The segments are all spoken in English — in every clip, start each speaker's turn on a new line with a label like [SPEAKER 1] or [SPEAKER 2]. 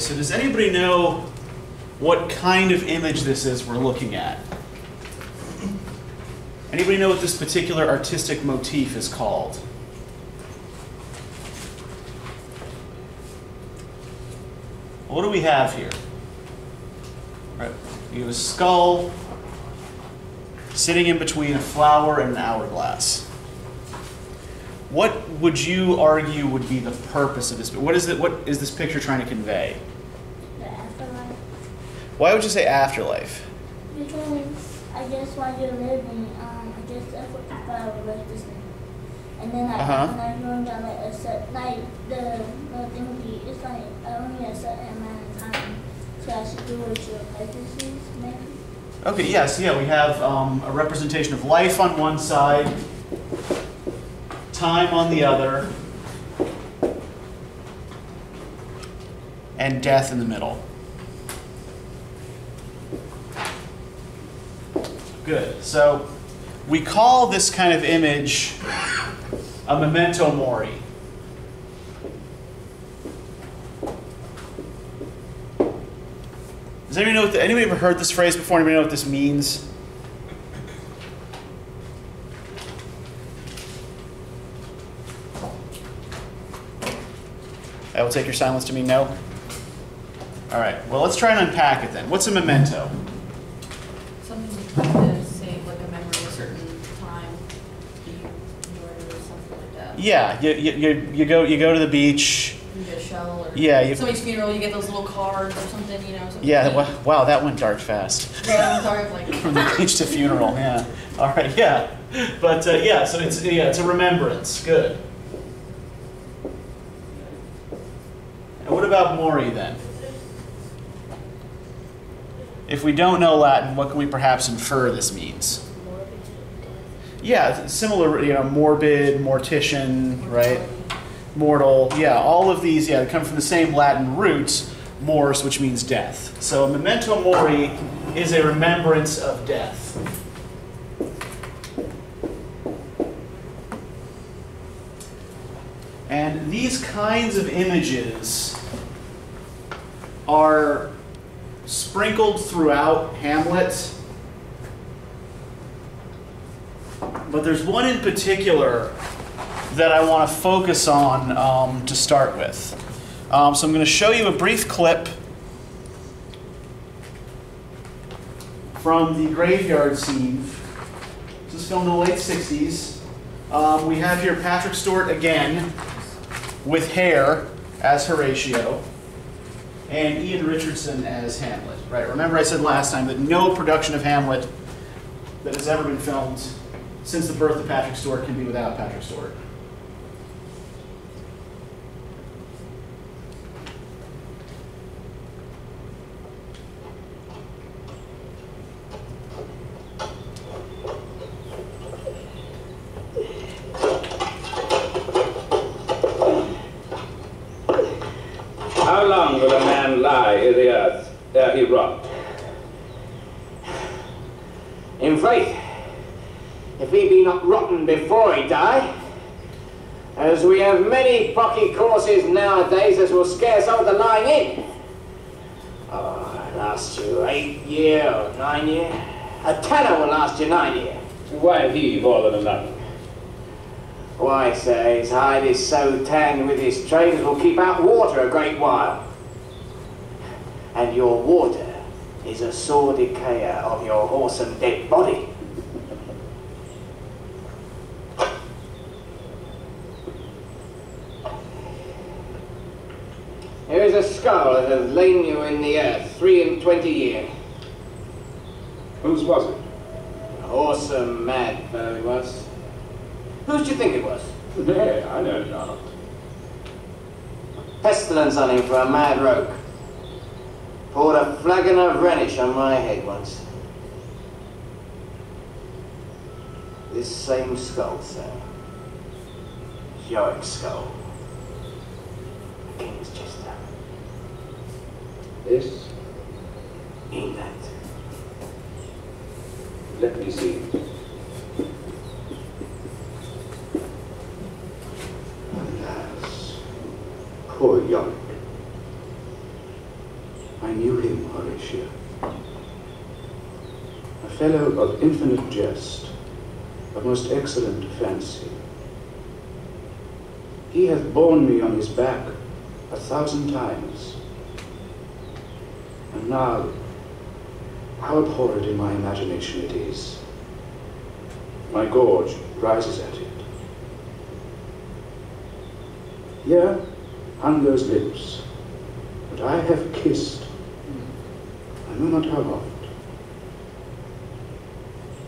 [SPEAKER 1] So does anybody know what kind of image this is we're looking at? Anybody know what this particular artistic motif is called? What do we have here? Right. You have a skull sitting in between a flower and an hourglass. What would you argue would be the purpose of this? What is it? What is this picture trying to convey?
[SPEAKER 2] The afterlife.
[SPEAKER 1] Why would you say afterlife?
[SPEAKER 2] Because I guess while you're living, um, I guess that's what the flower was just And then like
[SPEAKER 1] Uh-huh.
[SPEAKER 2] when I learned that like a set like the the thing would be it's like only a certain amount of time. So I should do what your purpose is, maybe.
[SPEAKER 1] Okay, yes, yeah, we have um, a representation of life on one side, time on the other, and death in the middle. Good. So we call this kind of image a memento mori. Does anybody know the, anybody ever heard this phrase before? Anybody know what this means? I will take your silence to mean no. All right. Well, let's try and unpack it then. What's a memento?
[SPEAKER 3] Something to save like a memory of a certain time, you enjoyed or something like that.
[SPEAKER 1] Yeah, you, you, you, you go you go to the beach.
[SPEAKER 3] You get a shell or
[SPEAKER 1] Yeah, you-
[SPEAKER 3] somebody's funeral, you get those little cards or something, you know. Something
[SPEAKER 1] Yeah. wa- Wow, that went dark fast.
[SPEAKER 3] Yeah, I'm sorry, like
[SPEAKER 1] From the beach to funeral. Yeah. All right. Yeah. But uh, yeah, so it's yeah, it's a remembrance. Good. And what about mori then? If we don't know Latin, what can we perhaps infer this means? Yeah, similar, you know, morbid, mortician, right? Mortal, yeah, all of these, yeah, come from the same Latin roots, mors, which means death. So a memento mori is a remembrance of death. And these kinds of images are sprinkled throughout Hamlet. But there's one in particular that I want to focus on um, to start with. Um, so I'm going to show you a brief clip from the graveyard scene. This is filmed in the late 60s. Um, we have here Patrick Stewart again with hair as Horatio and Ian Richardson as Hamlet. Right. Remember I said last time that no production of Hamlet that has ever been filmed since the birth of Patrick Stewart can be without Patrick Stewart.
[SPEAKER 4] How long will a man lie in the earth ere he rot?
[SPEAKER 5] In faith, if he be not rotten before he die, as we have many pocky courses nowadays as will scarce hold the lying in. Oh, last you eight year or nine year. A tenner will last you nine year.
[SPEAKER 4] Why he more than another?
[SPEAKER 5] Why, sir, his hide is so tanned with his trade will keep out water a great while. And your water is a sore decayer of your wholesome dead body. Is a skull that has lain you in the earth three and twenty year.
[SPEAKER 4] Whose was it?
[SPEAKER 5] A wholesome mad fellow he was. Whose do you think it was?
[SPEAKER 4] Nay, I know not.
[SPEAKER 5] pestilence on him for a mad rogue. Poured a flagon of Rhenish on my head once. This same skull, sir. Yorick skull. The King's Chester
[SPEAKER 4] this
[SPEAKER 5] and that.
[SPEAKER 4] Let me see.
[SPEAKER 5] Alas, poor Yorick. I knew him, Horatio.
[SPEAKER 6] A fellow of infinite jest, of most excellent fancy. He hath borne me on his back a thousand times, and now, how abhorred in my imagination it is. My gorge rises at it. Here, hunger's lips, but I have kissed, I know not how oft.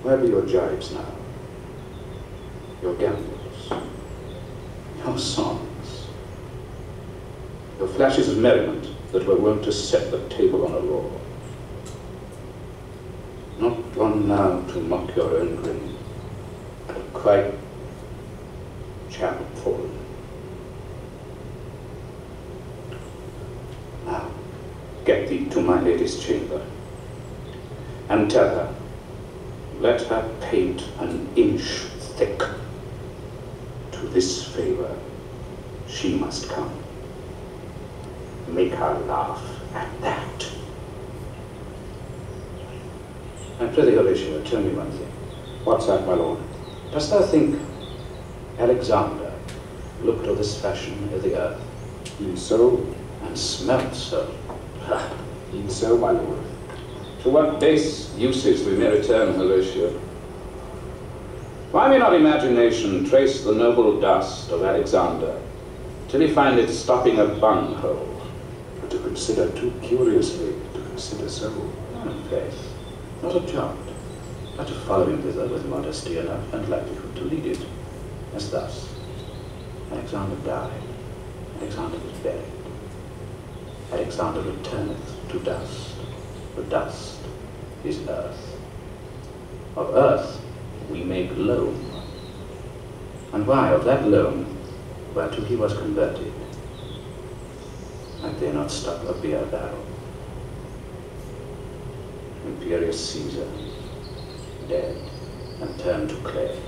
[SPEAKER 6] Where be your jibes now? Your gambols? Your songs? Your flashes of merriment that were wont to set the table on a roar? Not one now to mock your own grin, but quite chapel Now, get thee to my lady's chamber, and tell her let her paint an inch thick. To this favor she must come. Make her laugh at that. And prithee, Horatio, tell me one thing.
[SPEAKER 7] What's that, my lord?
[SPEAKER 6] Dost thou think Alexander looked of this fashion of the earth,
[SPEAKER 7] Even so,
[SPEAKER 6] and smelt so?
[SPEAKER 7] Even so, my lord.
[SPEAKER 4] To what base usage we may return, Horatio. Why may not imagination trace the noble dust of Alexander till he find it stopping a bunghole?
[SPEAKER 6] Consider too curiously, to consider so, oh, faith, not a jot, but to follow him thither with modesty enough and likelihood to lead it, as thus. Alexander died, Alexander was buried. Alexander returneth to dust, the dust is earth. Of earth we make loam. And why of that loam whereto he was converted? Might they not stop a beer barrel? Imperious Caesar, dead and turned to clay,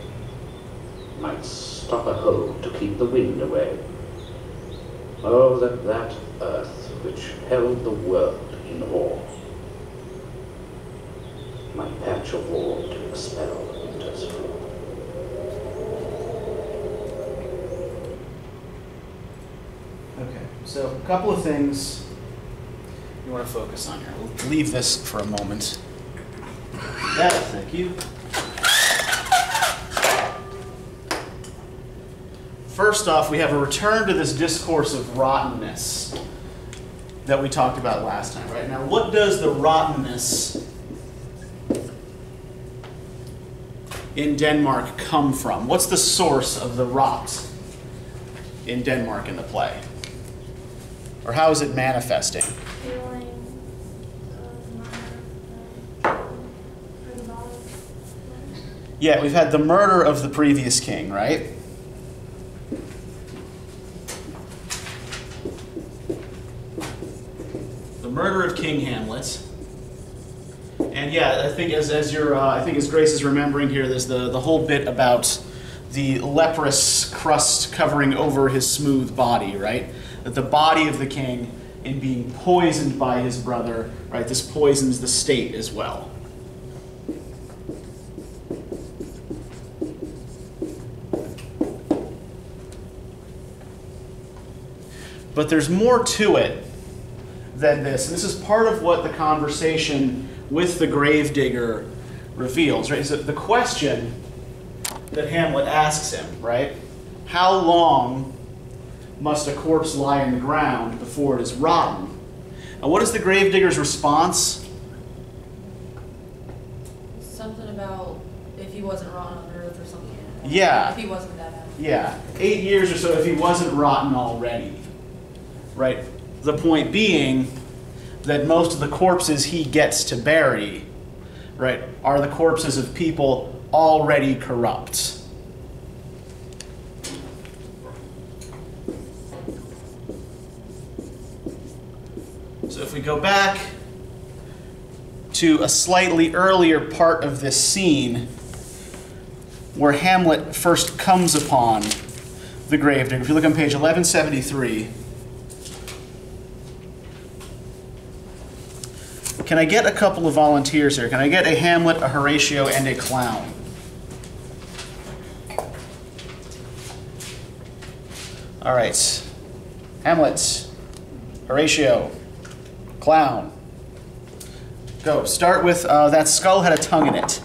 [SPEAKER 6] might stop a hole to keep the wind away. Oh, that that earth which held the world in awe might patch a wall to expel winter's flaw.
[SPEAKER 1] Okay, so a couple of things you want to focus on here. We'll leave this for a moment. Yeah, thank you. First off, we have a return to this discourse of rottenness that we talked about last time, right? Now, what does the rottenness in Denmark come from? What's the source of the rot in Denmark in the play? Or how is it manifesting? Yeah, we've had the murder of the previous king, right? The murder of King Hamlet. And yeah, I think as, as you're, uh, I think as Grace is remembering here, there's the, the whole bit about the leprous crust covering over his smooth body, right? That the body of the king, in being poisoned by his brother, right, this poisons the state as well. But there's more to it than this. And this is part of what the conversation with the gravedigger reveals, right? Is the question that Hamlet asks him, right? How long must a corpse lie in the ground before it is rotten? And what is the gravedigger's response?
[SPEAKER 3] Something about if he wasn't rotten on earth or something.
[SPEAKER 1] Yeah.
[SPEAKER 3] If he wasn't that bad.
[SPEAKER 1] Yeah, eight years or so if he wasn't rotten already. Right? The point being that most of the corpses he gets to bury, right, are the corpses of people already corrupt. So if we go back to a slightly earlier part of this scene, where Hamlet first comes upon the gravedigger. If you look on page 1173, can I get a couple of volunteers here? Can I get a Hamlet, a Horatio, and a clown? All right. Hamlet, Horatio, clown. Go. Start with uh, that skull had a tongue in it.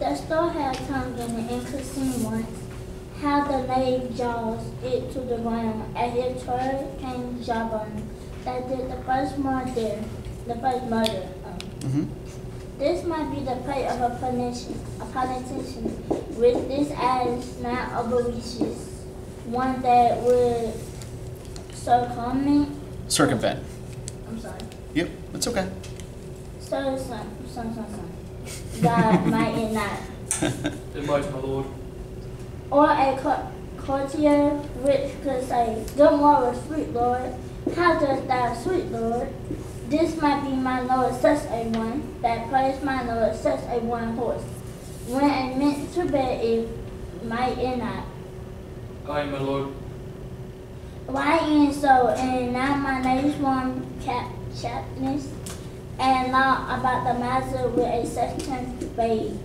[SPEAKER 2] That skull had a tongue in it and could sing once. How the knave jaws it to the ground if Troy came jawbone. That did the first murder, the first murder. Um,
[SPEAKER 1] hmm
[SPEAKER 2] This might be the plate of a politician, a politician with this as not overreaches, one that would circumvent,
[SPEAKER 1] Circumvent.
[SPEAKER 2] I'm sorry,
[SPEAKER 1] Yep, it's okay.
[SPEAKER 2] so some, some, some, some. God might it not.
[SPEAKER 8] Good might, my lord.
[SPEAKER 2] Or a cour- courtier which could say, Good morrow, sweet lord, how dost thou, sweet lord? This might be my lord such a one, that praise my lord such a one horse. When a meant to bed it might it not.
[SPEAKER 8] Aye, my lord.
[SPEAKER 2] Why in so and now my name's one cap chapness and law about the master with a section babe.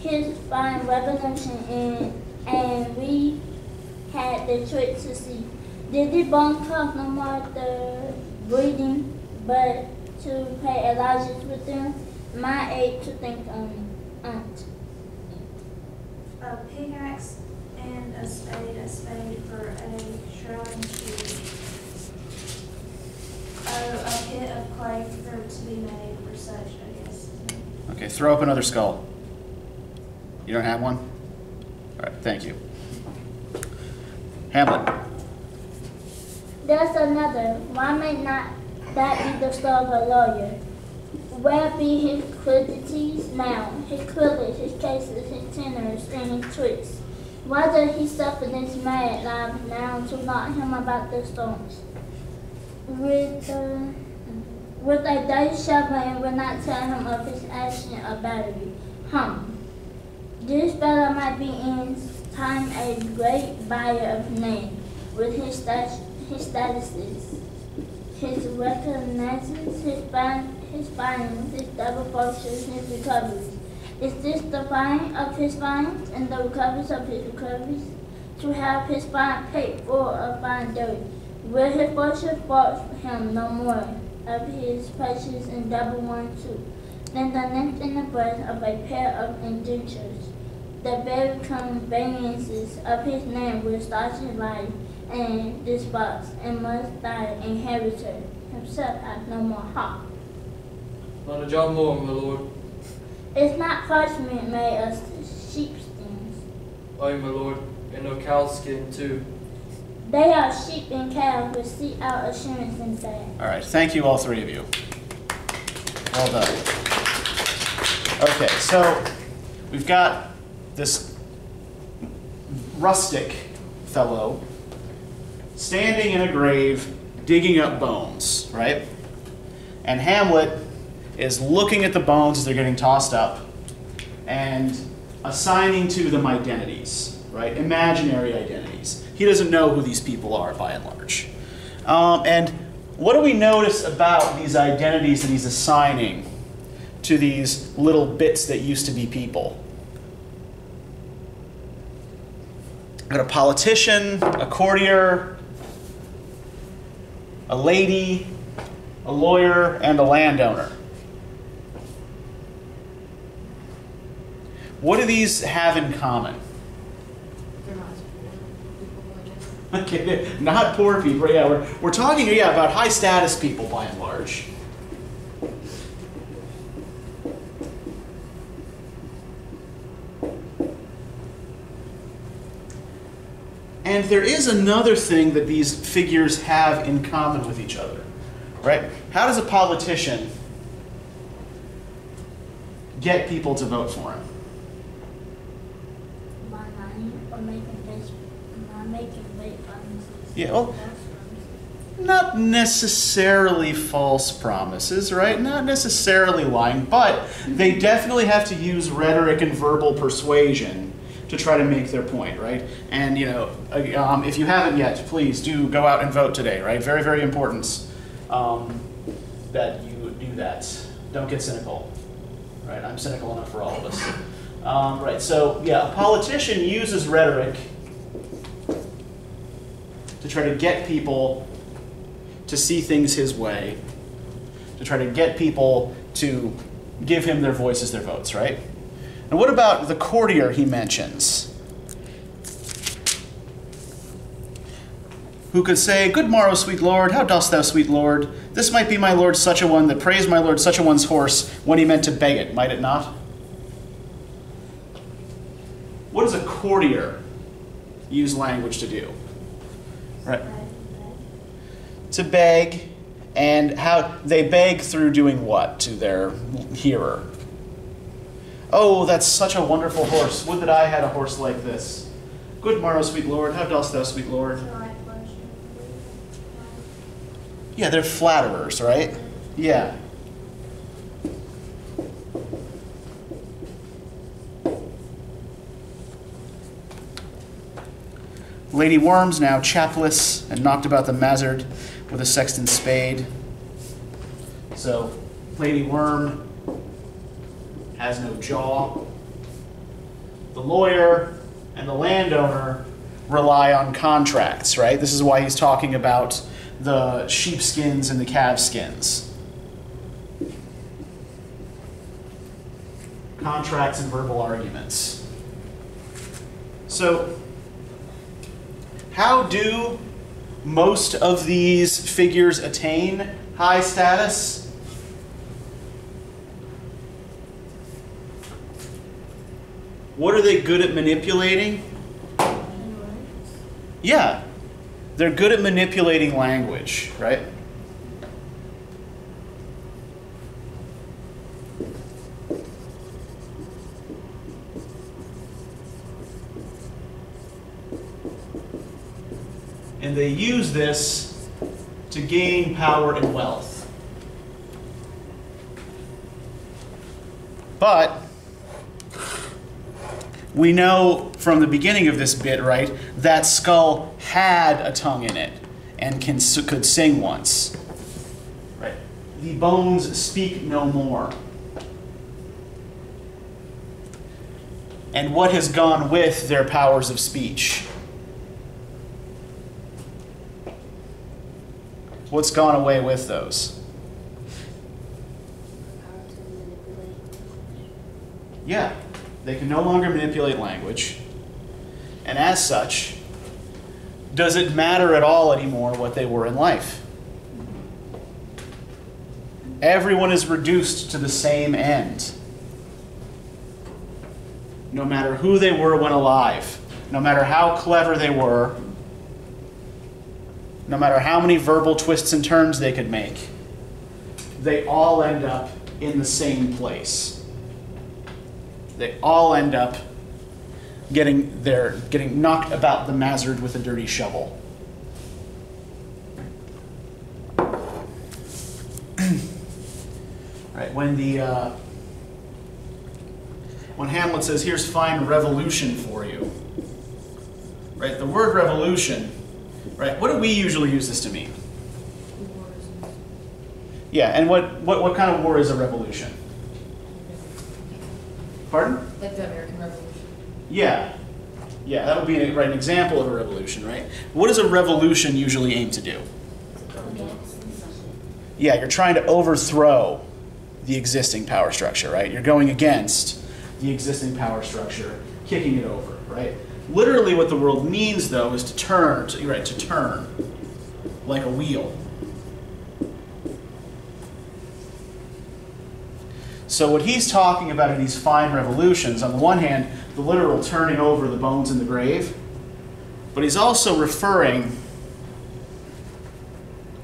[SPEAKER 2] His fine revolution and and we had the trick to see. Did the bone cough no more the breathing but to pay a lodgings with them? My aid to think on aunt.
[SPEAKER 9] a pickaxe and a spade, a spade for a shrouding shoe. Oh, a, a pit of clay for to be made for such, I guess.
[SPEAKER 1] Okay, throw up another skull. You don't have one? All right, thank you. Hamlet.
[SPEAKER 2] There's another. Why may not that be the story of a lawyer? Where be his quiddities now, his quillage, his cases, his tenors, and his tricks? Why does he suffer this mad life now to knock him about the storms? With, uh, with a dice shovel and will not tell him of his action or battery. Hum. This fellow might be in time a great buyer of name, with his stat- his statuses, his recognizes, his fin- his findings, his double functions, his recoveries. Is this the find of his finds and the recoveries of his recoveries? To have his find paid for of fine dirt, will his fortune fault him no more of his purchase in double one two, than the length and the breadth of a pair of indentures? The very conveyances of his name will start his life and this box, and must thy inheritor himself have no more heart.
[SPEAKER 8] Not a John more, my lord.
[SPEAKER 2] It's not parchment made of sheepskins.
[SPEAKER 8] Aye, my lord. And no cow skin, too.
[SPEAKER 2] They are sheep and cows with seek out assurance inside.
[SPEAKER 1] All right, thank you, all three of you. Well done. Okay, so we've got this rustic fellow standing in a grave digging up bones, right? And Hamlet is looking at the bones as they're getting tossed up and assigning to them identities, right? Imaginary identities. He doesn't know who these people are by and large. Um, and what do we notice about these identities that he's assigning to these little bits that used to be people? Got a politician, a courtier, a lady, a lawyer, and a landowner. What do these have in common?
[SPEAKER 3] They're not people, I guess.
[SPEAKER 1] Okay, they're not poor people. Yeah, we're, we're talking yeah about high status people by and large. And there is another thing that these figures have in common with each other, right? How does a politician get people to vote for him?
[SPEAKER 2] By money or making face, not making fake promises.
[SPEAKER 1] Yeah, well- Not necessarily false promises, right? Not necessarily lying, but they definitely have to use rhetoric and verbal persuasion to try to make their point, right? And you know, uh, um, if you haven't yet, please do go out and vote today, right? Very, very important um, that you do that. Don't get cynical. Right? I'm cynical enough for all of us. Um, right. So yeah, a politician uses rhetoric to try to get people to see things his way, to try to get people to give him their voices, their votes. Right. And what about the courtier he mentions? who could say, Good morrow, sweet lord, how dost thou, sweet lord? This might be my lord such a one that praised my lord such a one's horse when he meant to beg it, might it not? What does a courtier use language to do? Right. To beg, and how they beg through doing what to their hearer? Oh, that's such a wonderful horse. Would that I had a horse like this. Good morrow, sweet lord, how dost thou, sweet lord? Yeah, they're flatterers, right? Yeah. Lady Worms, now chapless and knocked about the mazard with a sexton's spade. So, Lady Worm has no jaw. The lawyer and the landowner rely on contracts, right? This is why he's talking about the sheepskins and the calfskins. Contracts and verbal arguments. So, how do most of these figures attain high status? What are they good at manipulating? Yeah, they're good at manipulating language, right? They use this to gain power and wealth. But we know from the beginning of this bit, right, that skull had a tongue in it and can, could sing once. Right. The bones speak no more. And what has gone with their powers of speech? What's gone away with those? Yeah. They can no longer manipulate language. And as such, does it matter at all anymore what they were in life? Everyone is reduced to the same end. No matter who they were when alive, no matter how clever they were, no matter how many verbal twists and turns they could make, they all end up in the same place they all end up getting their getting knocked about the mazard with a dirty shovel. right when the uh, when Hamlet says, "Here's fine revolution for you," right? The word revolution, right? What do we usually use this to mean? Yeah, and what, what, what kind of war is a revolution? Pardon?
[SPEAKER 3] Like the American Revolution.
[SPEAKER 1] Yeah. Yeah, that would be an, right, an example of a revolution, right? What does a revolution usually aim to do? Yeah, you're trying to overthrow the existing power structure, right? You're going against the existing power structure, kicking it over, right? Literally, what the world means, though, is to turn, to, right, to turn like a wheel. So what he's talking about in these fine revolutions, on the one hand, the literal turning over the bones in the grave, but he's also referring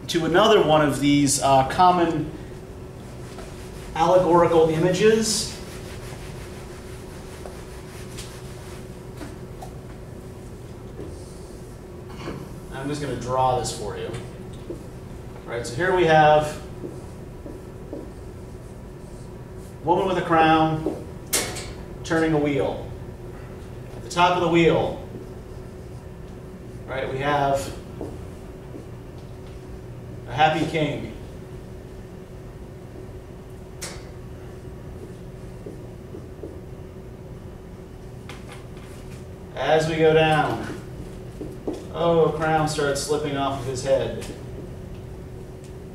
[SPEAKER 1] to another one of these uh, common allegorical images. just going to draw this for you. All right, so here we have woman with a crown turning a wheel. At the top of the wheel, right, we have a happy king. As we go down, oh, a crown starts slipping off of his head.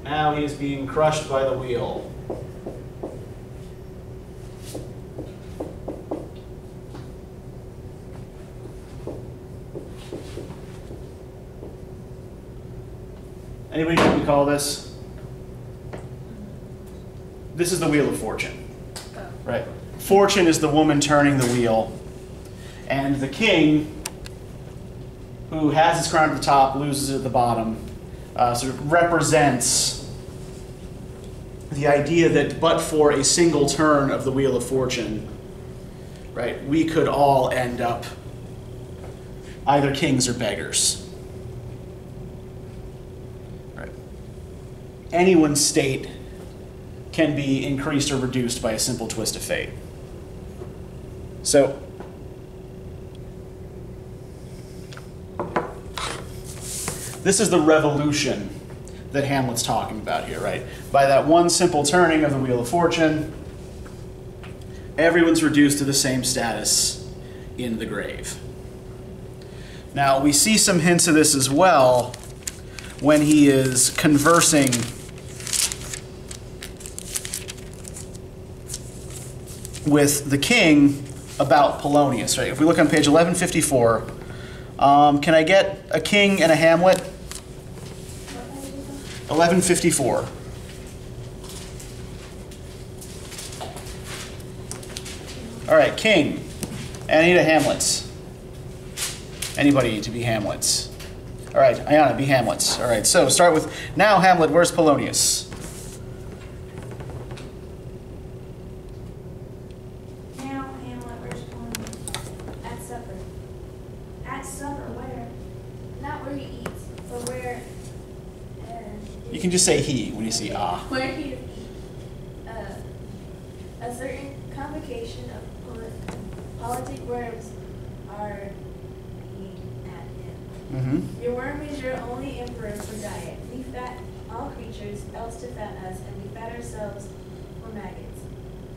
[SPEAKER 1] Now he is being crushed by the wheel. Anybody know what we call this? This is the Wheel of Fortune. Oh. Right. Fortune is the woman turning the wheel. And the king, who has his crown at the top, loses it at the bottom, uh, sort of represents the idea that but for a single turn of the Wheel of Fortune, right, we could all end up either kings or beggars. Right. Anyone's state can be increased or reduced by a simple twist of fate. So, this is the revolution that Hamlet's talking about here, right? By that one simple turning of the Wheel of Fortune, everyone's reduced to the same status in the grave. Now, we see some hints of this as well when he is conversing with the king about Polonius, right? If we look on page 1154, um, can I get a king and a Hamlet? 1154. All right, king. And I need a Hamlets. Anybody to be Hamlets? All right, Ayana, be Hamlets. All right, so start with now Hamlet. Where's Polonius?
[SPEAKER 9] Now, Hamlet, where's Polonius? At supper. At supper, where? Not where he eats, but where, uh.
[SPEAKER 1] You can just say he when you see ah.
[SPEAKER 9] Where he. Uh, a certain convocation of poli- politic worms are eaten at him.
[SPEAKER 1] Mm-hmm.
[SPEAKER 9] Your worm is your only emperor for diet. We fat all creatures, else to fat us, and we fat ourselves for maggots.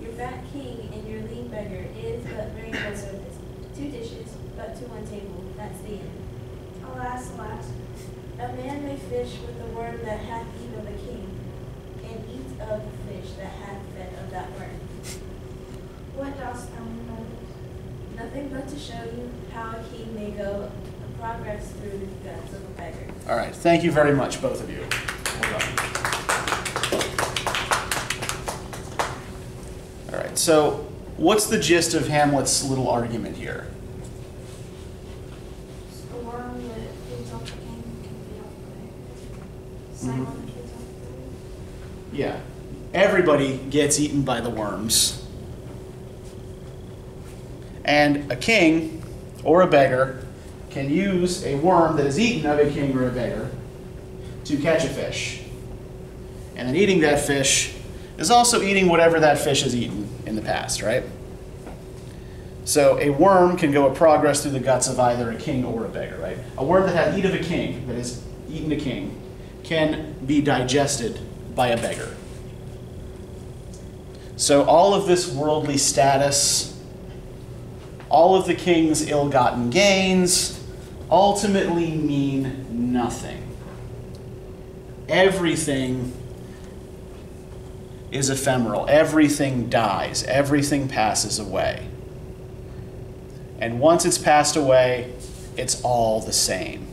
[SPEAKER 9] Your fat king and your lean beggar is but very low service. Two dishes, but to one table. That's the end. Alas, alas. A man may fish with the worm that hath eaten of a king, and eat of the fish that hath fed of that worm. What dost thou mean by this? Nothing but to show you how a king may go a progress through the guts of a beggar.
[SPEAKER 1] All right, thank you very much, both of you. Well done. All right, so what's the gist of Hamlet's little argument here?
[SPEAKER 9] A worm that feeds off the king can feed off the beggar. Same one that feeds off the beggar.
[SPEAKER 1] Yeah, everybody gets eaten by the worms. And a king or a beggar can use a worm that is eaten of a king or a beggar to catch a fish. And then eating that fish is also eating whatever that fish has eaten in the past, right? So a worm can go a progress through the guts of either a king or a beggar, right? A worm that has eat of a king, that has eaten a king, can be digested by a beggar. So all of this worldly status, all of the king's ill-gotten gains, ultimately mean nothing. Everything is ephemeral. Everything dies. Everything passes away. And once it's passed away, it's all the same.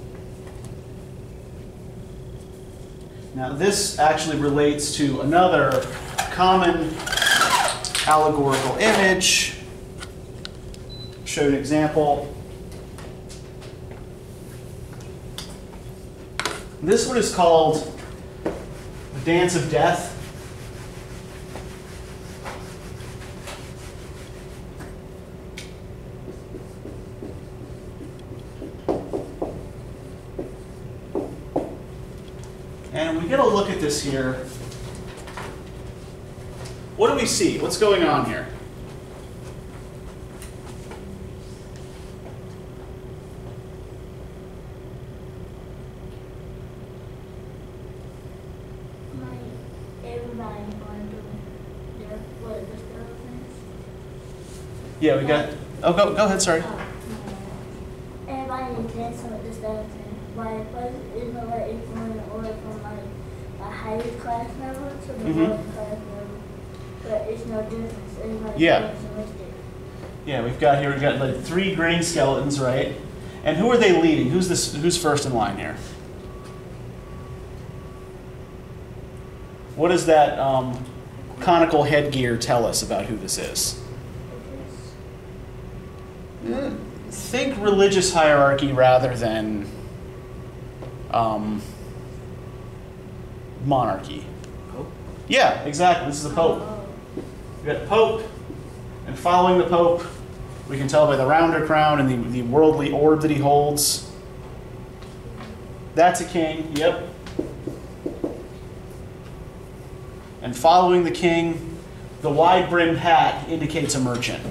[SPEAKER 1] Now, this actually relates to another common allegorical image. Show an example. This one is called the Dance of Death. And we get a look at this here. What do we see? What's going on here?
[SPEAKER 2] Like, everybody going to their, what, the things?
[SPEAKER 1] Yeah, we got. Oh, go, go ahead, sorry.
[SPEAKER 2] Oh, everybody fighting dancing with the skeleton. Like, was is no like it's in order from like the highest class level to the lowest mm-hmm. class level. But it's no difference. It's
[SPEAKER 1] Yeah. Yeah, we've got here, we've got like three grinning skeletons, right? And who are they leading? Who's this? Who's first in line here? What does that um, conical headgear tell us about who this is? Eh, Think religious hierarchy rather than um, monarchy.
[SPEAKER 8] Pope?
[SPEAKER 1] Yeah, exactly. This is the Pope.
[SPEAKER 2] Oh.
[SPEAKER 1] We got the Pope, and following the Pope, we can tell by the rounder crown and the, the worldly orb that he holds. That's a king, yep. And following the king, the wide brimmed hat indicates a merchant.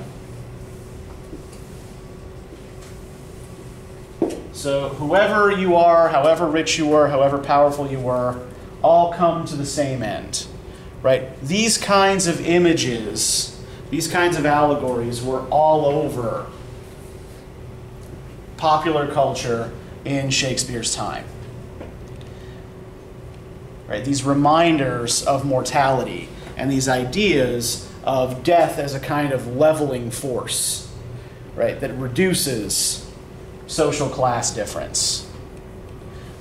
[SPEAKER 1] So, whoever you are, however rich you were, however powerful you were, all come to the same end. Right? These kinds of images, these kinds of allegories were all over popular culture in Shakespeare's time. Right? These reminders of mortality and these ideas of death as a kind of leveling force, right? That reduces social class difference.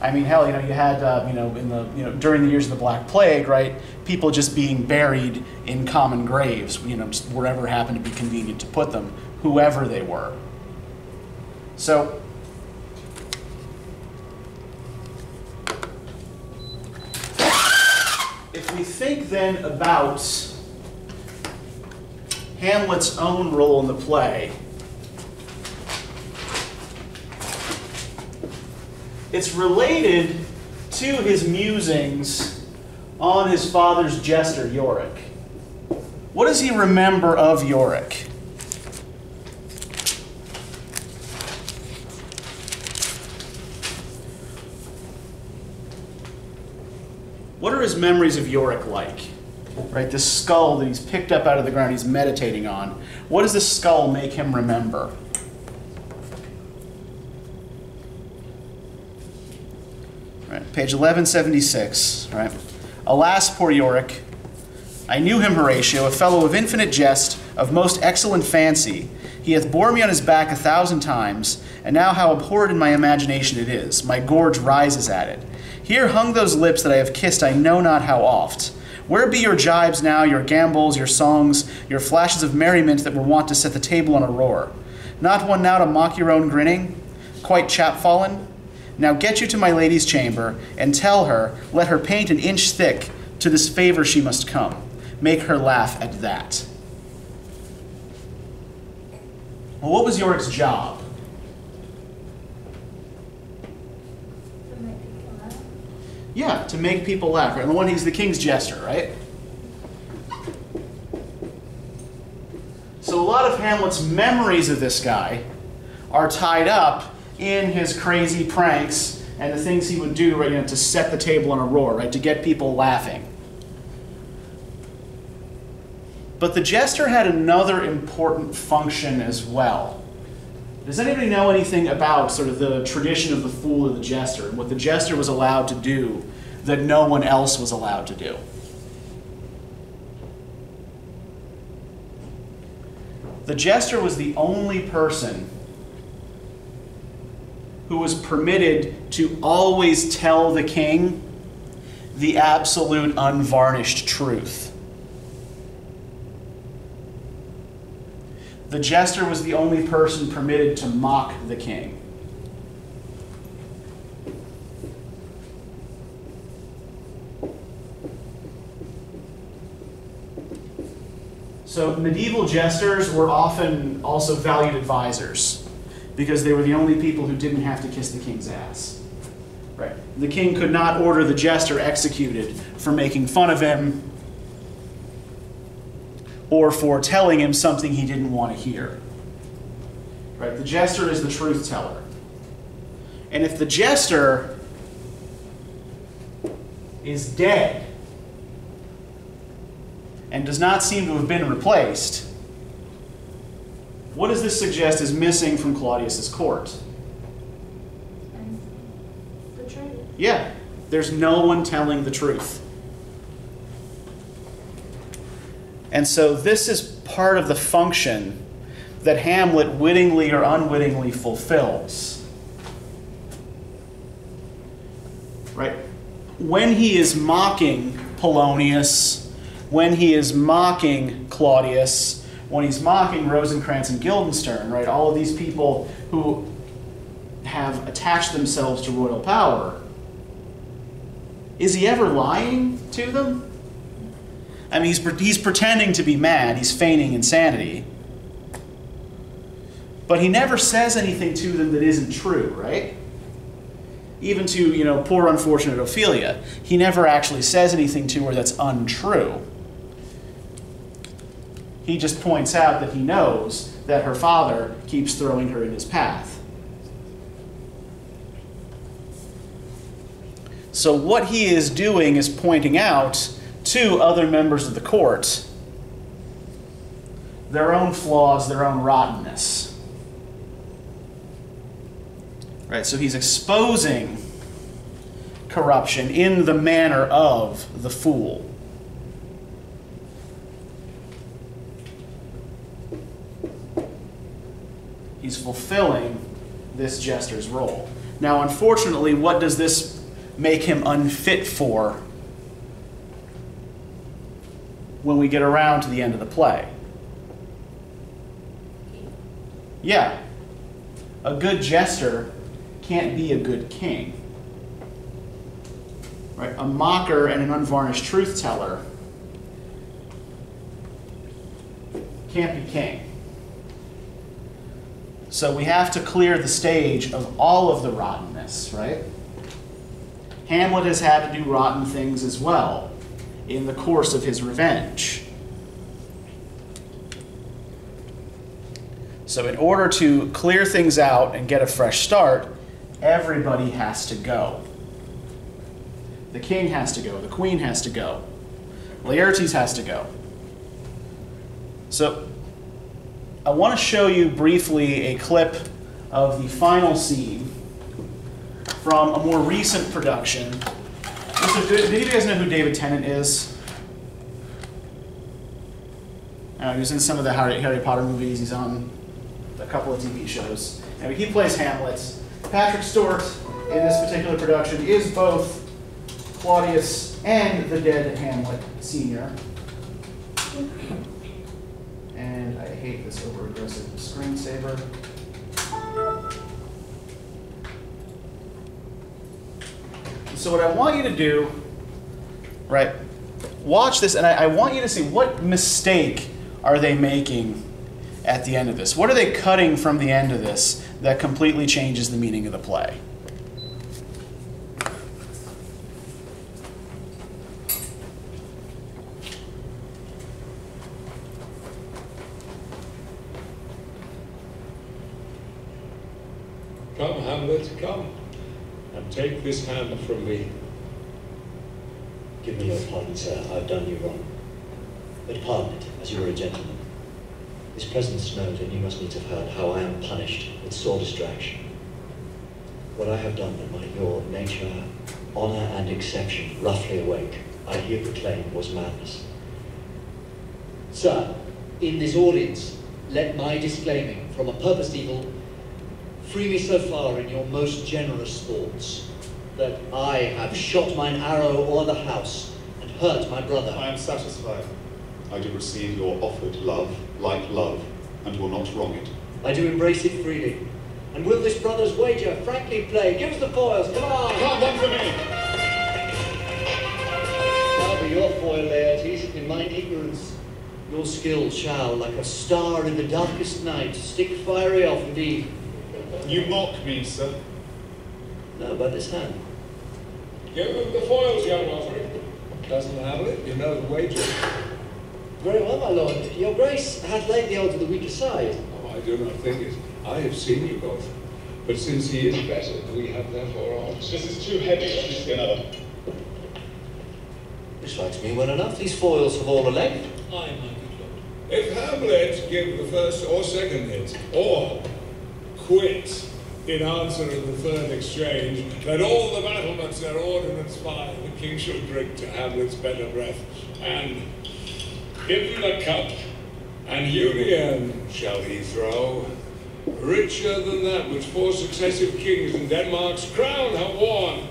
[SPEAKER 1] I mean, hell, you know, you had, uh, you know, in the, you know, during the years of the Black Plague, right? People just being buried in common graves, you know, wherever happened to be convenient to put them, whoever they were. So, if we think then about Hamlet's own role in the play, it's related to his musings on his father's jester, Yorick. What does he remember of Yorick? What are his memories of Yorick like? Right, this skull that he's picked up out of the ground, he's meditating on. What does this skull make him remember? Right, page 1176, right? Alas, poor Yorick. I knew him, Horatio, a fellow of infinite jest, of most excellent fancy. He hath bore me on his back a thousand times, and now how abhorred in my imagination it is. My gorge rises at it. Here hung those lips that I have kissed I know not how oft. Where be your jibes now, your gambols, your songs, your flashes of merriment that were wont to set the table on a roar? Not one now to mock your own grinning? Quite chapfallen? Now get you to my lady's chamber, and tell her, let her paint an inch thick, to this favor she must come. Make her laugh at that. Well, what was Yorick's job?
[SPEAKER 2] To make people laugh.
[SPEAKER 1] Yeah, to make people laugh. Right? On the one, he's the king's jester, right? So a lot of Hamlet's memories of this guy are tied up in his crazy pranks and the things he would do, right, you know, to set the table on a roar, right, to get people laughing. But the jester had another important function as well. Does anybody know anything about sort of the tradition of the fool and the jester and what the jester was allowed to do that no one else was allowed to do? The jester was the only person who was permitted to always tell the king the absolute unvarnished truth. The jester was the only person permitted to mock the king. So medieval jesters were often also valued advisors because they were the only people who didn't have to kiss the king's ass. Right. The king could not order the jester executed for making fun of him or for telling him something he didn't want to hear. Right? The jester is the truth teller. And if the jester is dead and does not seem to have been replaced, what does this suggest is missing from Claudius's court? Yeah, there's no one telling the truth. And so this is part of the function that Hamlet wittingly or unwittingly fulfills. Right? When he is mocking Polonius, when he is mocking Claudius, when he's mocking Rosencrantz and Guildenstern, right? All of these people who have attached themselves to royal power. Is he ever lying to them? I mean, he's, he's pretending to be mad, he's feigning insanity. But he never says anything to them that isn't true, right? Even to, you know, poor unfortunate Ophelia. He never actually says anything to her that's untrue. He just points out that he knows that her father keeps throwing her in his path. So, what he is doing is pointing out to other members of the court their own flaws, their own rottenness. Right, so he's exposing corruption in the manner of the fool. Fulfilling this jester's role. Now, unfortunately, what does this make him unfit for when we get around to the end of the play? Yeah, a good jester can't be a good king. Right? A mocker and an unvarnished truth teller can't be king. So we have to clear the stage of all of the rottenness, right? Hamlet has had to do rotten things as well in the course of his revenge. So, in order to clear things out and get a fresh start, everybody has to go. The king has to go, the queen has to go, Laertes has to go. So, I want to show you briefly a clip of the final scene from a more recent production. Do, do you guys know who David Tennant is? Uh, he was in some of the Harry, Harry Potter movies. He's on a couple of TV shows. And he plays Hamlet. Patrick Stewart in this particular production is both Claudius and the dead Hamlet Sr. Hate this over aggressive screensaver. So what I want you to do, right, watch this and I, I want you to see what mistake are they making at the end of this? What are they cutting from the end of this that completely changes the meaning of the play?
[SPEAKER 10] Come, Hamlet, come, and take this hand from me.
[SPEAKER 11] Give me your pardon, sir. I've done you wrong. But pardon it, as you are a gentleman. This presence knows, and you must needs have heard, how I am punished with sore distraction. What I have done that might your nature, honour, and exception roughly awake, I here proclaim was madness.
[SPEAKER 12] Sir, in this audience, let my disclaiming from a purposed evil free me so far in your most generous thoughts that I have shot mine arrow o'er the house and hurt my brother.
[SPEAKER 13] I am satisfied. I do receive your offered love, like love, and will not wrong it.
[SPEAKER 12] I do embrace it freely. And will this brother's wager frankly play? Give us the foils, come on!
[SPEAKER 13] Come, on, one for me!
[SPEAKER 12] I'll be your foil, Laertes, in mine ignorance. Your skill shall, like a star in the darkest night, stick fiery off indeed.
[SPEAKER 13] You mock me, sir.
[SPEAKER 12] No, by this hand.
[SPEAKER 10] Give him the foils, young Osric. Doesn't have it. you know the wager.
[SPEAKER 12] Very well, my lord. Your grace hath laid the odds to the weaker side.
[SPEAKER 10] Oh, I do not think it. I have seen you both. But since he is better, we have therefore odds.
[SPEAKER 13] This is too heavy. Let me see another.
[SPEAKER 12] This strikes me well enough. These foils have all a length.
[SPEAKER 10] Aye, my good lord. If Hamlet give the first or second hit, or quit, in answer of the third exchange, that all the battlements their ordnance fire, the king shall drink to Hamlet's better breath, and give him the cup, and Union shall he throw, richer than that which four successive kings in Denmark's crown have worn.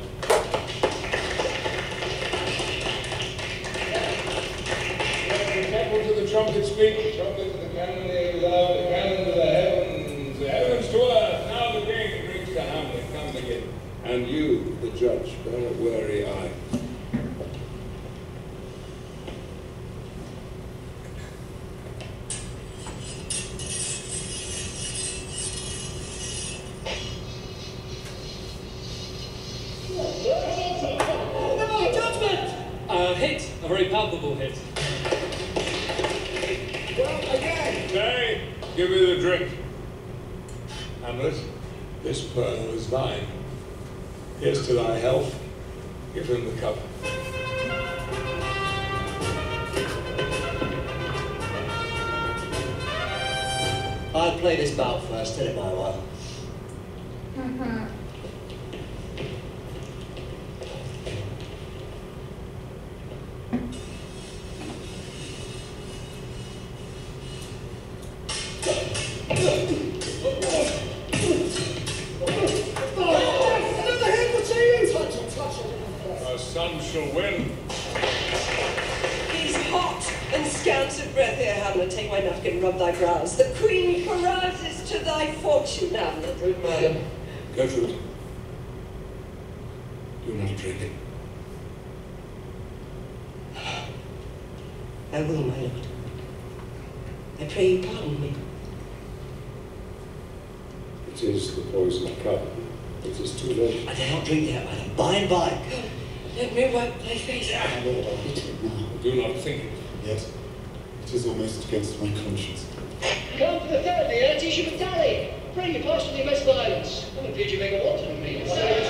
[SPEAKER 10] The kettle to the trumpet speak, the trumpet to the cannon hear loud, the cannon to the heavens, the heavens to earth. Now the king drinks to Hamlet, come again. And you, the judge, a wary eye.
[SPEAKER 14] Wipe thy face.
[SPEAKER 12] My I hate it now.
[SPEAKER 10] Do not think it.
[SPEAKER 12] Yet, it is almost against my conscience.
[SPEAKER 13] Come for the third, the Artesia Battalion. Pray you pass to the less violence. I'm afraid you make a wanton of me. Something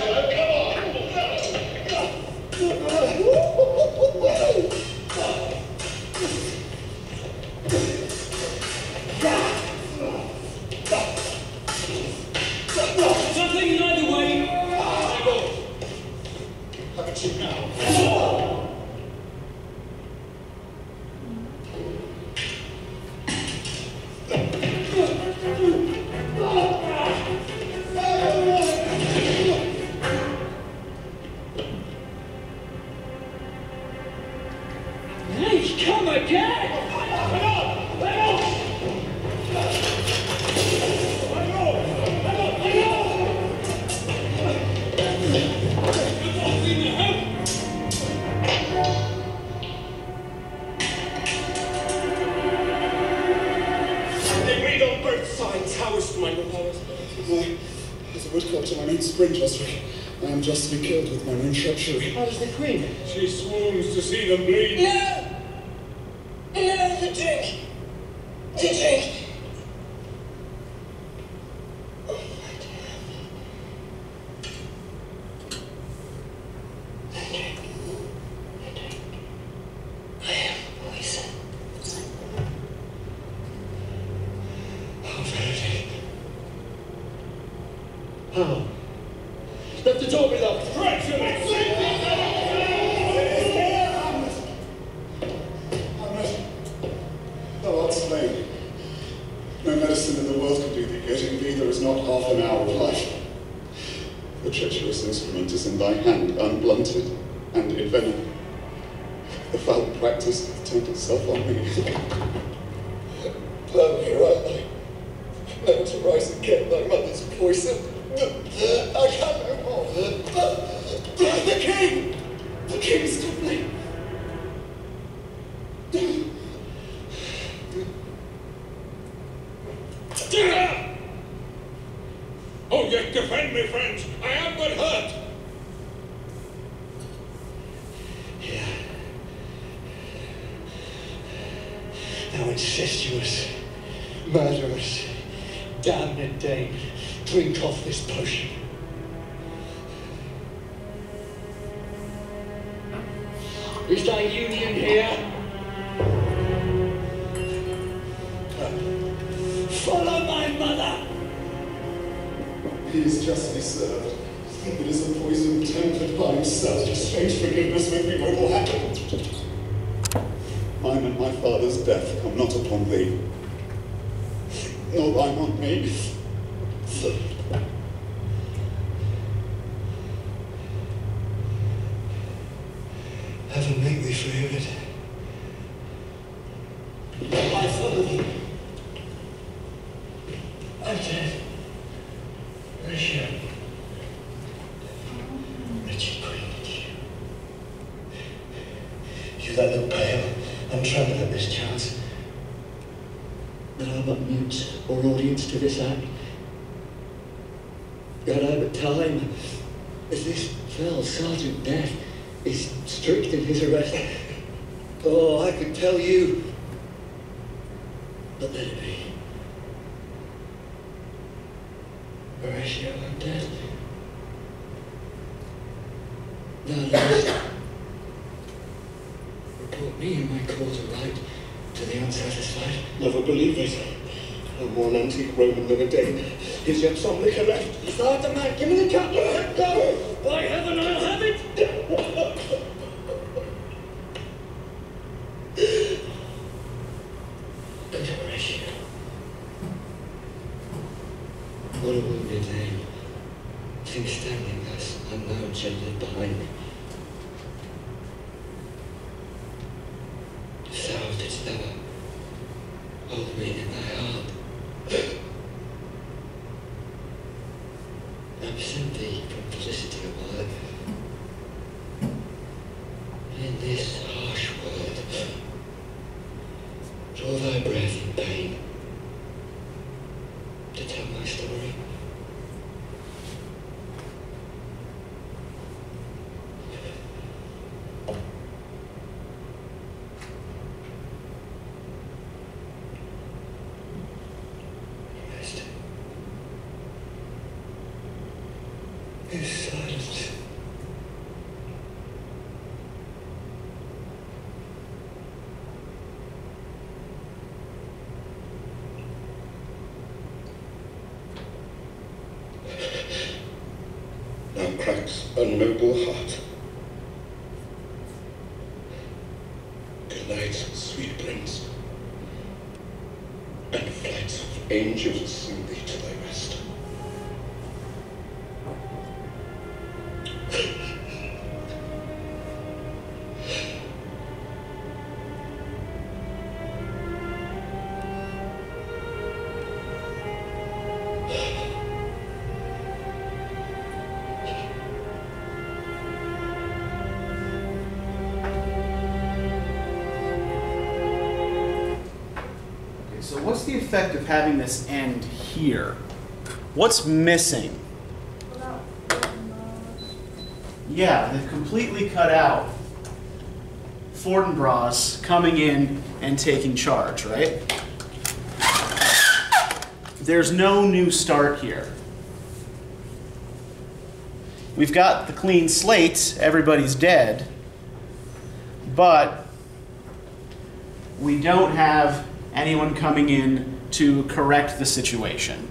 [SPEAKER 12] unblunted and envenomed. The foul practice turned itself on me.
[SPEAKER 11] Lo, here I never to rise again, thy mother's poison. I can no more. The king! The king stop me! To this act. I but time, as this fell Sergeant Death is strict in his arrest. Oh, I could tell you. But let it be. Horatio, I'm dead. Thou knowest. Report me and my cause aright to the unsatisfied.
[SPEAKER 13] Never believe it. More an antique Roman than a Dane. Is yet some liquor left?
[SPEAKER 15] Sergeant man, give me the cup. Go. By heaven, I'll have it.
[SPEAKER 11] Good Horatio. What a wounded name. Think standing thus, unknown, shall live behind me. Thou didst never hold me in thy heart. Absent thee from felicity a while. In this harsh word, draw thy breath in pain to tell my story. Rest. Is silence.
[SPEAKER 13] Now cracks a noble
[SPEAKER 1] what's the effect of having this end here? What's missing? Yeah, they've completely cut out Fortinbras coming in and taking charge, right? There's no new start here. We've got the clean slate, everybody's dead, but we don't have anyone coming in to correct the situation.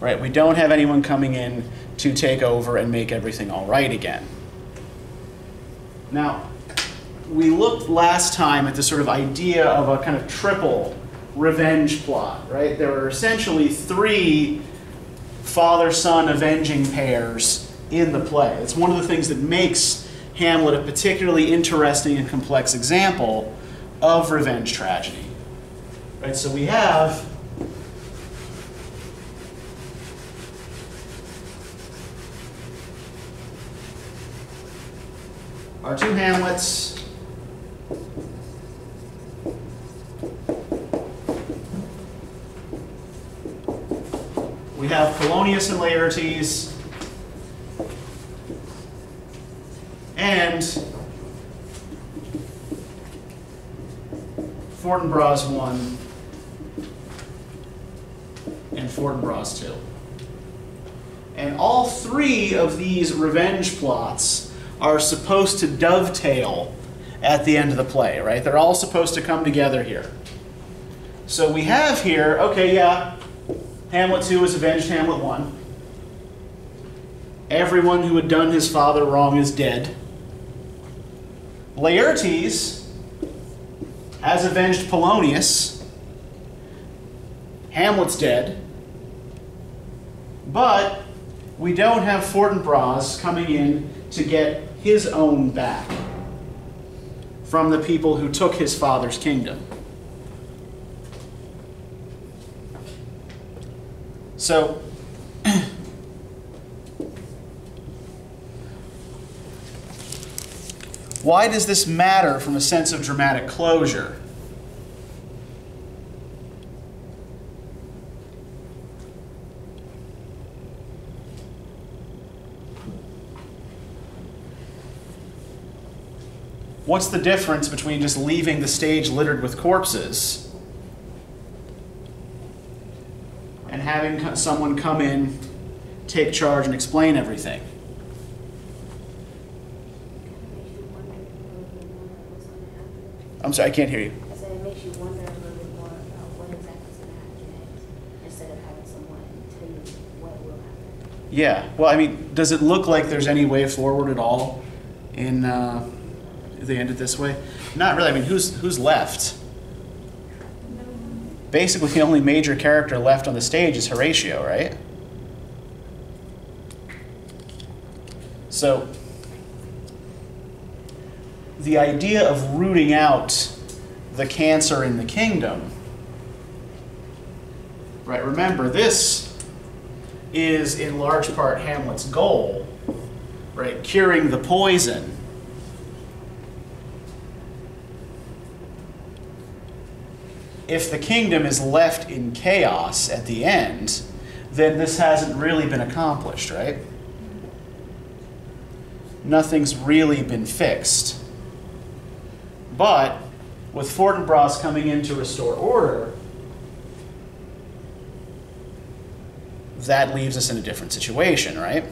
[SPEAKER 1] Right? We don't have anyone coming in to take over and make everything all right again. Now, we looked last time at the sort of idea of a kind of triple revenge plot, right? There are essentially three father son avenging pairs in the play. It's one of the things that makes Hamlet a particularly interesting and complex example of revenge tragedy. Right, so we have our two Hamlets. We have Polonius and Laertes. And Fortinbras 1 and Fortinbras 2. And all three of these revenge plots are supposed to dovetail at the end of the play, right? They're all supposed to come together here. So we have here, okay, yeah, Hamlet 2 has avenged Hamlet 1. everyone who had done his father wrong is dead. Laertes has avenged Polonius. Hamlet's dead. But we don't have Fortinbras coming in to get his own back from the people who took his father's kingdom. So, why does this matter from a sense of dramatic closure? What's the difference between just leaving the stage littered with corpses and having someone come in, take charge, and explain everything? I'm sorry, I can't hear you.
[SPEAKER 16] I said it makes you wonder a little bit more about what exactly is going to happen next, instead of having someone tell you what will happen.
[SPEAKER 1] Yeah. Well, I mean, does it look like there's any way forward at all in uh, they end it this way? Not really. I mean, who's who's left? Basically, the only major character left on the stage is Horatio, right? So, the idea of rooting out the cancer in the kingdom, right? Remember, this is in large part Hamlet's goal, right? Curing the poison. If the kingdom is left in chaos at the end, then this hasn't really been accomplished, right? Nothing's really been fixed. But with Fortinbras coming in to restore order, that leaves us in a different situation, right?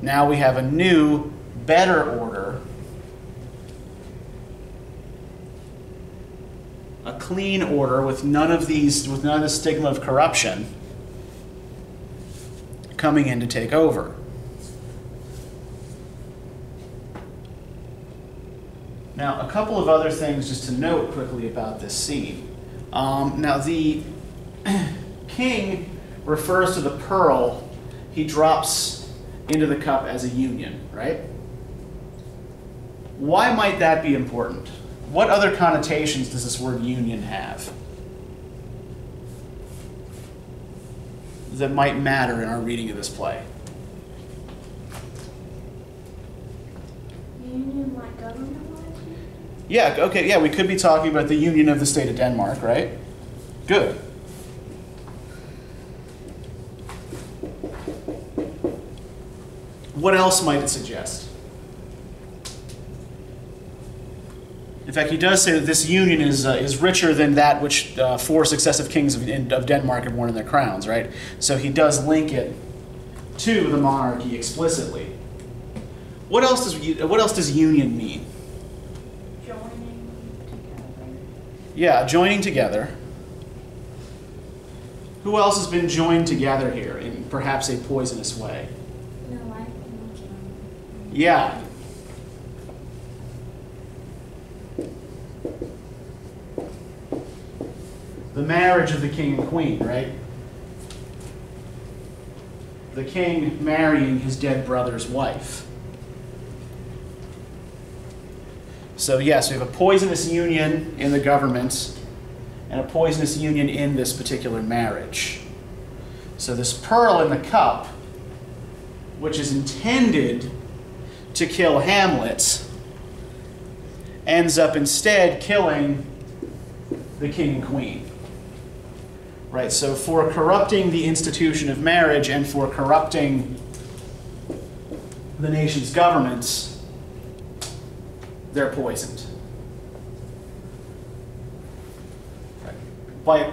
[SPEAKER 1] Now we have a new, better order, a clean order with none of these, with none of the stigma of corruption coming in to take over. Now, a couple of other things just to note quickly about this scene. Um, now, the king refers to the pearl he drops into the cup as a union, right? Why might that be important? What other connotations does this word union have that might matter in our reading of this play?
[SPEAKER 2] Union like government?
[SPEAKER 1] Yeah, okay, yeah, we could be talking about the union of the state of Denmark, right? Good. What else might it suggest? In fact, he does say that this union is, uh, is richer than that which uh, four successive kings of, in, of Denmark have worn in their crowns, right? So he does link it to the monarchy explicitly. What else does, what else does union mean? Joining together. Yeah, joining together. Who else has been joined together here in perhaps a poisonous way?
[SPEAKER 2] No, I think
[SPEAKER 1] Yeah. The marriage of the king and queen, right? The king marrying his dead brother's wife. So, yes, we have a poisonous union in the government and a poisonous union in this particular marriage. So, this pearl in the cup, which is intended to kill Hamlet, ends up instead killing the king and queen. Right, so for corrupting the institution of marriage and for corrupting the nation's governments, they're poisoned. By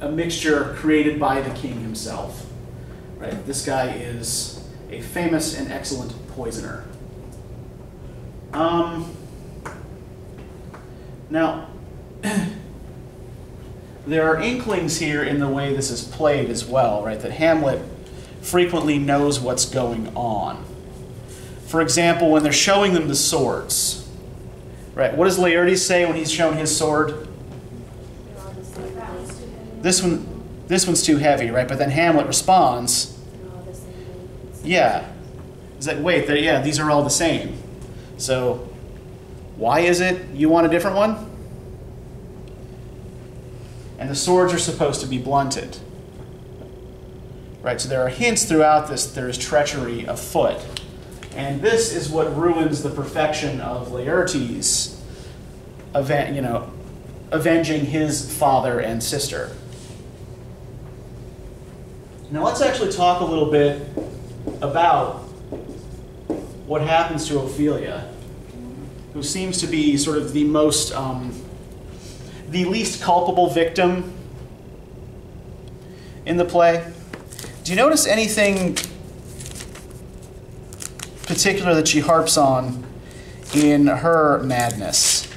[SPEAKER 1] a mixture created by the king himself. Right, this guy is a famous and excellent poisoner. Um, now, there are inklings here in the way this is played as well, right? That Hamlet frequently knows what's going on. For example, when they're showing them the swords, right? What does Laertes say when he's shown his sword? This one, this one's too heavy, right? But then Hamlet responds, "Yeah, Is that wait, yeah, these are all the same. So, why is it you want a different one?" And the swords are supposed to be blunted. Right, so there are hints throughout this that there is treachery afoot. And this is what ruins the perfection of Laertes, aven- you know, avenging his father and sister. Now let's actually talk a little bit about what happens to Ophelia, who seems to be sort of the most, um, the least culpable victim in the play. Do you notice anything particular that she harps on in her madness?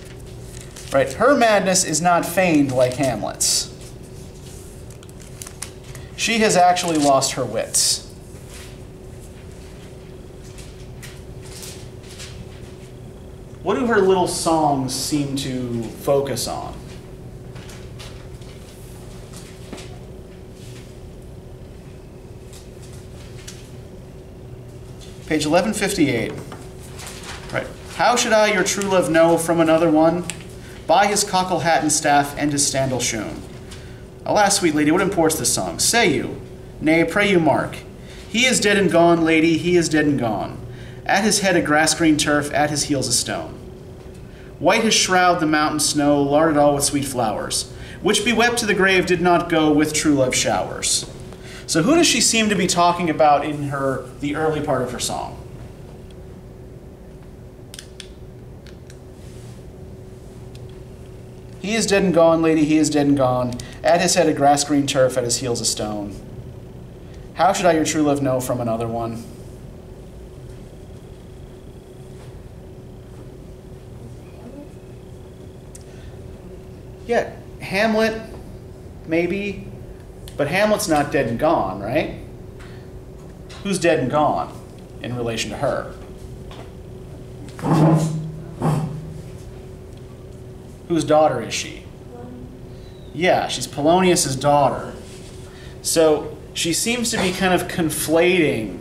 [SPEAKER 1] Right? Her madness is not feigned like Hamlet's. She has actually lost her wits. What do her little songs seem to focus on? Page 1158. Right. How should I your true love know from another one? By his cockle hat and staff and his sandal shoon. Alas, sweet lady, what imports this song? Say you. Nay, pray you mark. He is dead and gone, lady, he is dead and gone. At his head a grass green turf, at his heels a stone. White his shroud the mountain snow, larded all with sweet flowers, which bewept to the grave did not go with true love showers. So who does she seem to be talking about in her the early part of her song? He is dead and gone, lady, he is dead and gone. At his head a grass green turf, at his heels a stone. How should I your true love know from another one? Yeah, Hamlet, maybe, but Hamlet's not dead and gone, right? Who's dead and gone in relation to her? Whose daughter is she? Yeah, she's Polonius's daughter. So she seems to be kind of conflating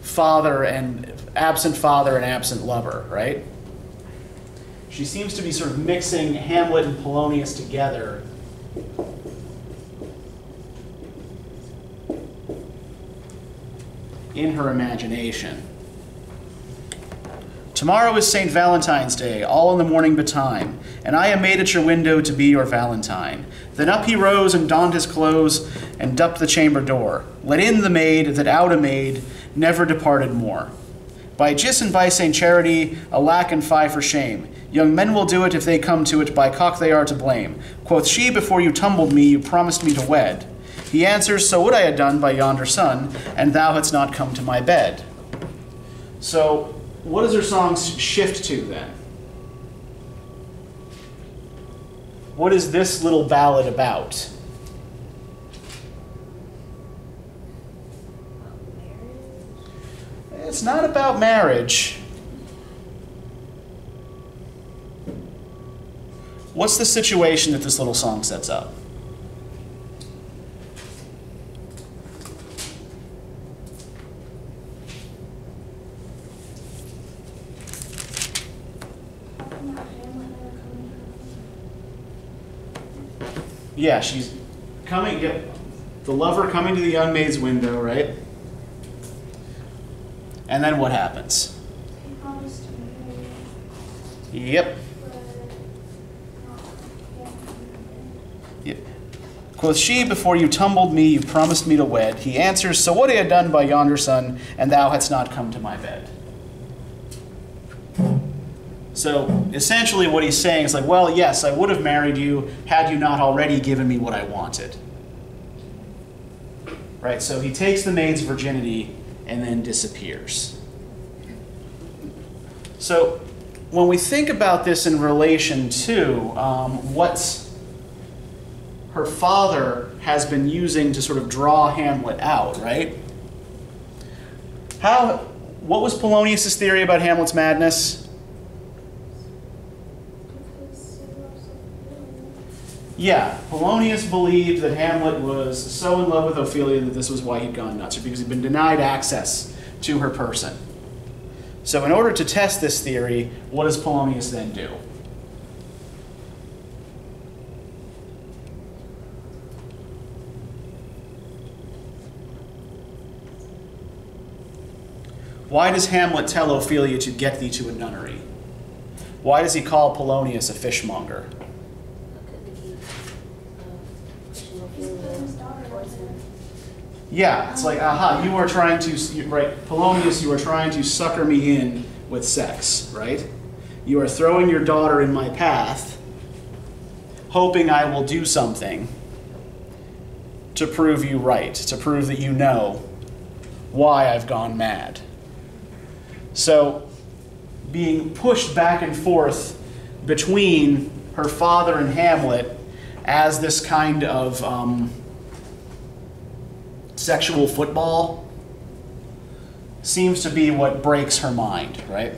[SPEAKER 1] father and absent father and absent lover, right? She seems to be sort of mixing Hamlet and Polonius together. In her imagination. Tomorrow is St. Valentine's Day, all in the morning betime, and I am made at your window to be your Valentine. Then up he rose and donned his clothes and dupped the chamber door. Let in the maid that out a maid never departed more. By Gis and by St. Charity, alack and fie for shame. Young men will do it if they come to it, by cock they are to blame. Quoth she, before you tumbled me, you promised me to wed. He answers, so would I had done by yonder sun, and thou hadst not come to my bed. So, what does her song shift to then? What is this little ballad about? It's not about marriage. What's the situation that this little song sets up? Yeah, she's coming. Yep, the lover coming to the young maid's window, right? And then what happens? Yep. Yep. Quoth she, before you tumbled me, you promised me to wed. He answers, So what I had done by yonder sun, and thou hadst not come to my bed. So essentially, what he's saying is like, well, yes, I would have married you had you not already given me what I wanted. Right? So he takes the maid's virginity and then disappears. So when we think about this in relation to um, what her father has been using to sort of draw Hamlet out, right? How, what was Polonius' theory about Hamlet's madness? Yeah, Polonius believed that Hamlet was so in love with Ophelia that this was why he'd gone nuts, or because he'd been denied access to her person. So, in order to test this theory, what does Polonius then do? Why does Hamlet tell Ophelia to get thee to a nunnery? Why does he call Polonius a fishmonger? Yeah, it's like, aha, you are trying to, right, Polonius, you are trying to sucker me in with sex, right? You are throwing your daughter in my path, hoping I will do something to prove you right, to prove that you know why I've gone mad. So, being pushed back and forth between her father and Hamlet as this kind of um, sexual football seems to be what breaks her mind, right?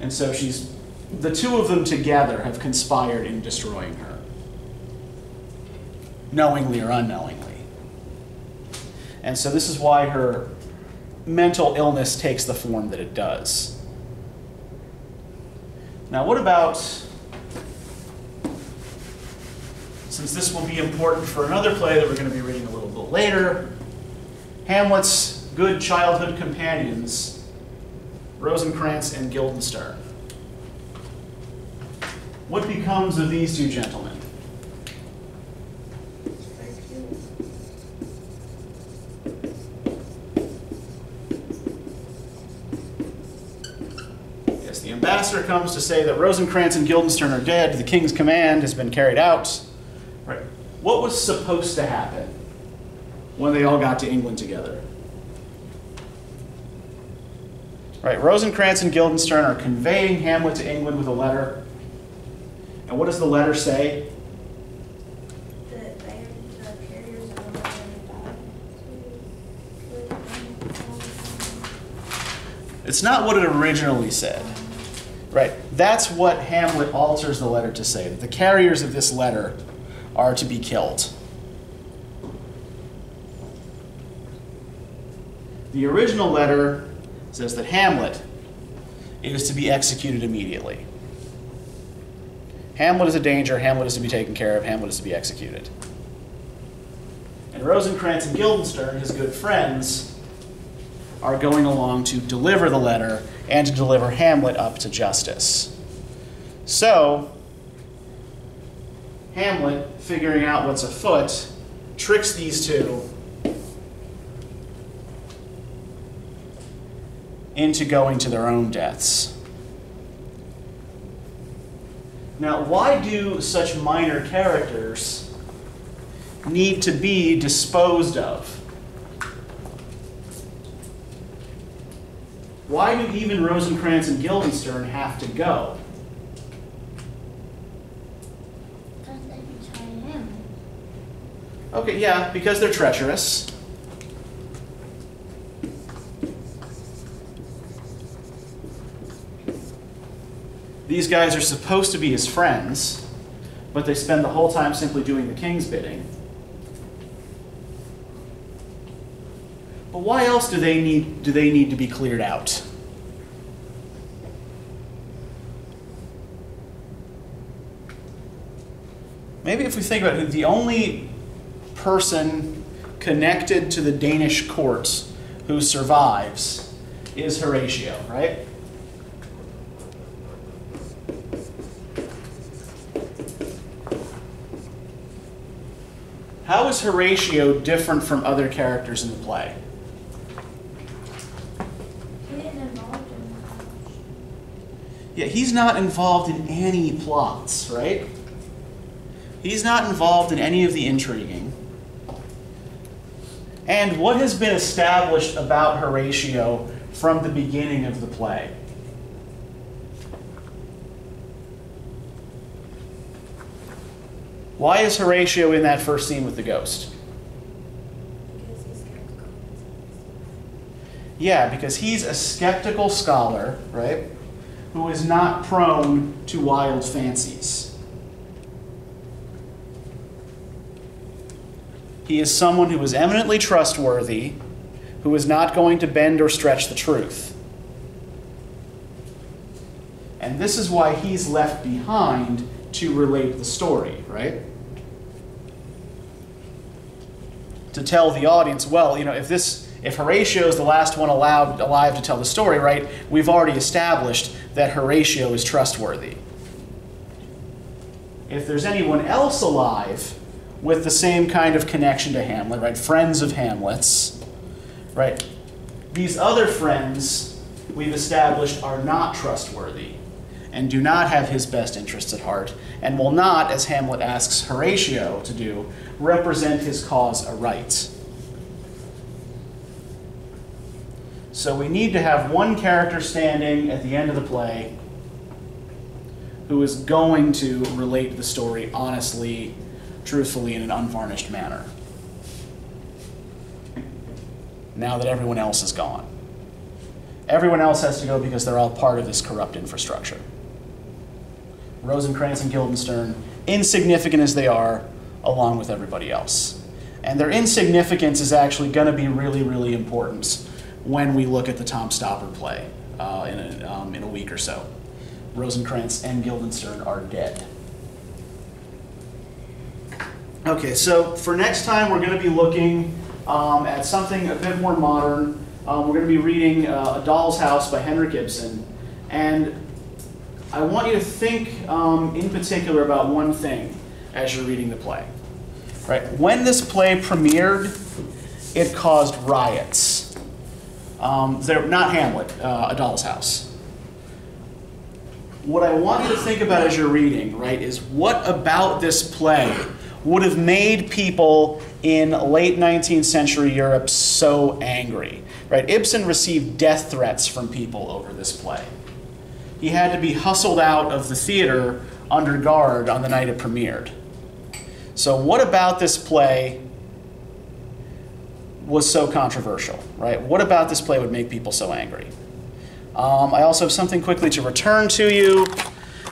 [SPEAKER 1] And so she's, the two of them together have conspired in destroying her, knowingly or unknowingly. And so this is why her mental illness takes the form that it does. Now, what about, since this will be important for another play that we're going to be reading a little bit later, Hamlet's good childhood companions, Rosencrantz and Guildenstern. What becomes of these two gentlemen? Yes, the ambassador comes to say that Rosencrantz and Guildenstern are dead. The king's command has been carried out. What was supposed to happen when they all got to England together? Right. Rosencrantz and Guildenstern are conveying Hamlet to England with a letter. And what does the letter say?
[SPEAKER 9] That they are the carriers of the letter
[SPEAKER 1] It's not what it originally said. Right. That's what Hamlet alters the letter to say that the carriers of this letter are to be killed. The original letter says that Hamlet is to be executed immediately. Hamlet is a danger, Hamlet is to be taken care of, Hamlet is to be executed. And Rosencrantz and Guildenstern, his good friends, are going along to deliver the letter and to deliver Hamlet up to justice. So, Hamlet, figuring out what's afoot, tricks these two into going to their own deaths. Now, why do such minor characters need to be disposed of? Why do even Rosencrantz and Guildenstern have to go?
[SPEAKER 2] Because they betray him.
[SPEAKER 1] Okay, yeah, because they're treacherous. These guys are supposed to be his friends, but they spend the whole time simply doing the king's bidding. But why else do they need do they need to be cleared out? Maybe if we think about it, the only person connected to the Danish court who survives is Horatio, right? How is Horatio different from other characters in the play? Yeah, he's not involved in any plots, right? He's not involved in any of the intriguing and what has been established about Horatio from the beginning of the play. Why is Horatio in that first scene with the ghost? Yeah, because he's a skeptical scholar, right, who is not prone to wild fancies. He is someone who is eminently trustworthy, who is not going to bend or stretch the truth. And this is why he's left behind to relate the story, right? To tell the audience, well, you know, if this if Horatio is the last one allowed alive to tell the story, right? We've already established that Horatio is trustworthy. If there's anyone else alive with the same kind of connection to Hamlet, right? Friends of Hamlet's, right? These other friends we've established are not trustworthy and do not have his best interests at heart, and will not, as Hamlet asks Horatio to do, represent his cause aright. So we need to have one character standing at the end of the play who is going to relate the story honestly, truthfully, in an unvarnished manner. Now that everyone else is gone. Everyone else has to go because they're all part of this corrupt infrastructure. Rosencrantz and Guildenstern, insignificant as they are, along with everybody else. And their insignificance is actually going to be really, really important when we look at the Tom Stoppard play uh, in, a, um, in a week or so. Rosencrantz and Guildenstern are dead. Okay, so for next time, we're going to be looking um, at something a bit more modern. Um, we're going to be reading uh, A Doll's House by Henrik Ibsen. And I want you to think um, in particular about one thing as you're reading the play. Right? When this play premiered, it caused riots. Um, they're not Hamlet, uh, A Doll's House. What I want you to think about as you're reading, right, is what about this play would have made people in late 19th century Europe so angry, right? Ibsen received death threats from people over this play. He had to be hustled out of the theater under guard on the night it premiered. So, what about this play was so controversial, right? What about this play would make people so angry? Um, I also have something quickly to return to you.